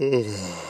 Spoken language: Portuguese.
Ugh.